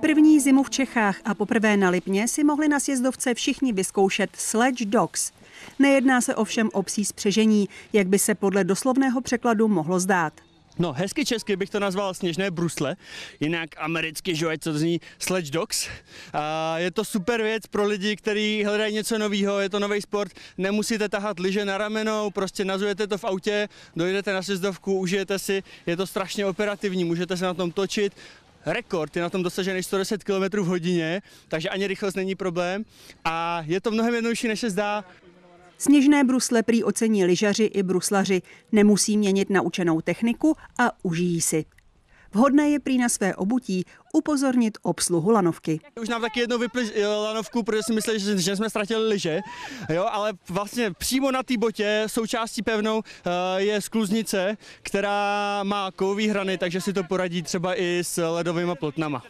První zimu v Čechách a poprvé na Lipně si mohli na sjezdovce všichni vyzkoušet Sledge Dogs. Nejedná se ovšem o psí spřežení, jak by se podle doslovného překladu mohlo zdát. No, hezky česky bych to nazval sněžné brusle, jinak americky, že co to zní Sledge Dogs. A je to super věc pro lidi, kteří hledají něco nového, je to nový sport, nemusíte tahat lyže na ramenou, prostě nazujete to v autě, dojdete na sjezdovku, užijete si, je to strašně operativní, můžete se na tom točit, rekord je na tom dosažený 110 km v hodině, takže ani rychlost není problém a je to mnohem jednodušší, než se zdá. Sněžné brusle prý ocení lyžaři i bruslaři. Nemusí měnit naučenou techniku a užijí si. Vhodné je prý na své obutí upozornit obsluhu lanovky. Už nám taky jednou vypli eh, lanovku, protože si mysleli, že, jsme ztratili lyže, jo, ale vlastně přímo na té botě součástí pevnou eh, je skluznice, která má kovové hrany, takže si to poradí třeba i s ledovými plotnama.